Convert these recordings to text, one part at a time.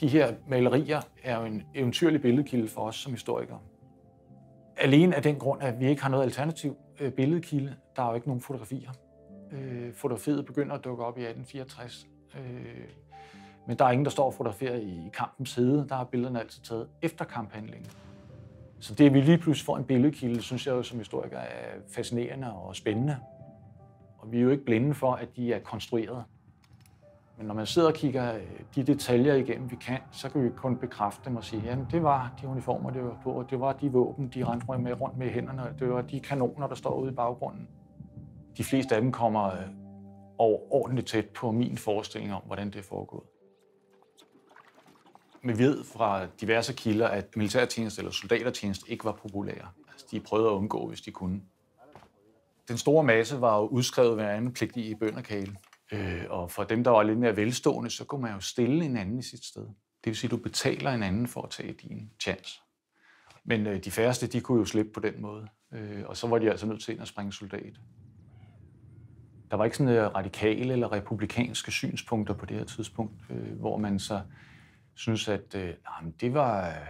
De her malerier er jo en eventyrlig billedkilde for os som historikere. Alene af den grund, at vi ikke har noget alternativ øh, billedkilde. Der er jo ikke nogen fotografier. Øh, fotografiet begynder at dukke op i 1864. Øh, men der er ingen, der står og fotograferer i kampens hede. Der er billederne altid taget efter kamphandlingen. Så det, at vi lige pludselig får en billedkilde, synes jeg jo som historiker er fascinerende og spændende. Og vi er jo ikke blinde for, at de er konstrueret. Men når man sidder og kigger øh, de detaljer igennem, vi kan, så kan vi kun bekræfte dem og sige, at det var de uniformer, det var på, og det var de våben, de rendte med rundt med hænderne, og det var de kanoner, der står ude i baggrunden. De fleste af dem kommer øh, ordentligt tæt på min forestilling om, hvordan det er foregået. Vi ved fra diverse kilder, at militærtjeneste eller soldatertjeneste ikke var populære. Altså, de prøvede at undgå, hvis de kunne. Den store masse var jo udskrevet hver anden pligtig i bønderkale. Øh, og for dem, der var lidt mere velstående, så kunne man jo stille en anden i sit sted. Det vil sige, at du betaler en anden for at tage din chance. Men øh, de færreste, de kunne jo slippe på den måde. Øh, og så var de altså nødt til at springe soldat. Der var ikke sådan øh, radikale eller republikanske synspunkter på det her tidspunkt, øh, hvor man så synes, at øh, jamen, det, var, øh,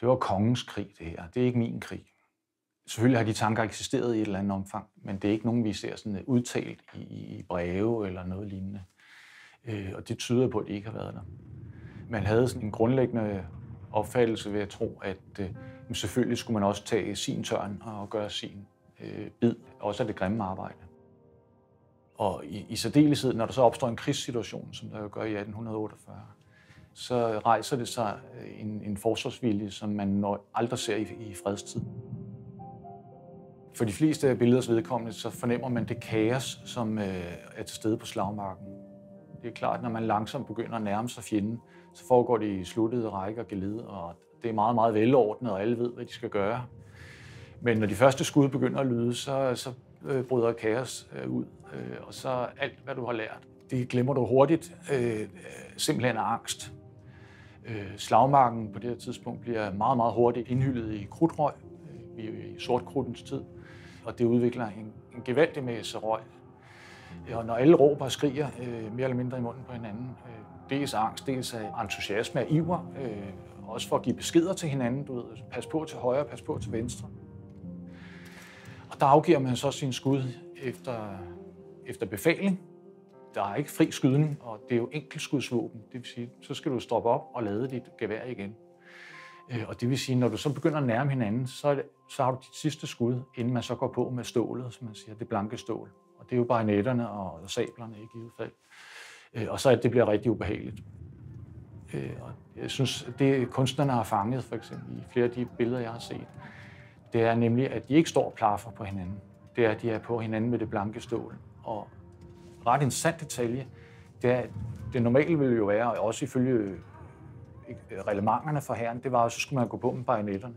det var kongens krig, det her. Det er ikke min krig. Selvfølgelig har de tanker eksisteret i et eller andet omfang, men det er ikke nogen, vi ser sådan øh, udtalt i, i breve eller noget lignende. Øh, og det tyder på, at de ikke har været der. Man havde sådan en grundlæggende opfattelse ved at tro, at øh, selvfølgelig skulle man også tage sin tørn og gøre sin øh, bid, også af det grimme arbejde. Og i, i særdeleshed, når der så opstår en krigssituation, som der jo gør i 1848, så rejser det sig øh, en, en forsvarsvilje, som man aldrig ser i, i fredstid. For de fleste af billeders vedkommende, så fornemmer man det kaos, som øh, er til stede på slagmarken. Det er klart, når man langsomt begynder at nærme sig fjenden, så foregår det i sluttede rækker geled, og det er meget, meget velordnet, og alle ved, hvad de skal gøre. Men når de første skud begynder at lyde, så, så øh, bryder kaos øh, ud, øh, og så alt, hvad du har lært, det glemmer du hurtigt, øh, simpelthen af angst. Øh, slagmarken på det her tidspunkt bliver meget, meget hurtigt indhyldet i krudtrøg. Øh, i sortkrudtens tid og det udvikler en, en gevaldig masse røg. Og når alle råber og skriger øh, mere eller mindre i munden på hinanden, øh, dels angst, dels af entusiasme og iver, øh, også for at give beskeder til hinanden, du ved, altså pas på til højre, pas på til venstre. Og der afgiver man så sin skud efter, efter befaling. Der er ikke fri skydning, og det er jo enkeltskudsvåben. Det vil sige, så skal du stoppe op og lade dit gevær igen. Øh, og det vil sige, når du så begynder at nærme hinanden, så, er det, så har du dit sidste skud, inden man så går på med stålet, som man siger, det blanke stål. Og det er jo bare netterne og sablerne i givet fald. Øh, og så at det bliver rigtig ubehageligt. Øh, og jeg synes, det kunstnerne har fanget, for eksempel i flere af de billeder, jeg har set, det er nemlig, at de ikke står og plaffer på hinanden. Det er, at de er på hinanden med det blanke stål. Og ret interessant detalje, det er, at det normale ville jo være, også ifølge Øh, reglementerne for herren, det var, at så skulle man gå på med bajonetterne.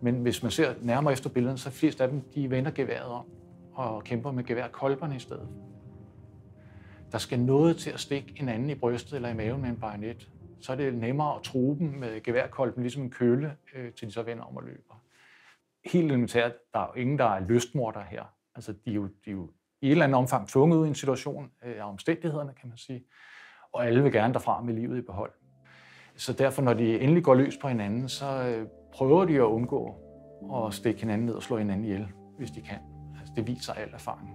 Men hvis man ser nærmere efter billederne, så flest af dem, de vender geværet om og kæmper med geværkolberne i stedet. Der skal noget til at stikke en anden i brystet eller i maven med en bajonet. Så er det nemmere at true dem med geværkolben, ligesom en køle, øh, til de så vender om og løber. Helt elementært, der er jo ingen, der er lystmorder her. Altså, de er jo, de er jo i et eller andet omfang tvunget ud i en situation øh, af omstændighederne, kan man sige. Og alle vil gerne derfra med livet i behold. Så derfor, når de endelig går løs på hinanden, så øh, prøver de at undgå at stikke hinanden ned og slå hinanden ihjel, hvis de kan. Altså, det viser al erfaring.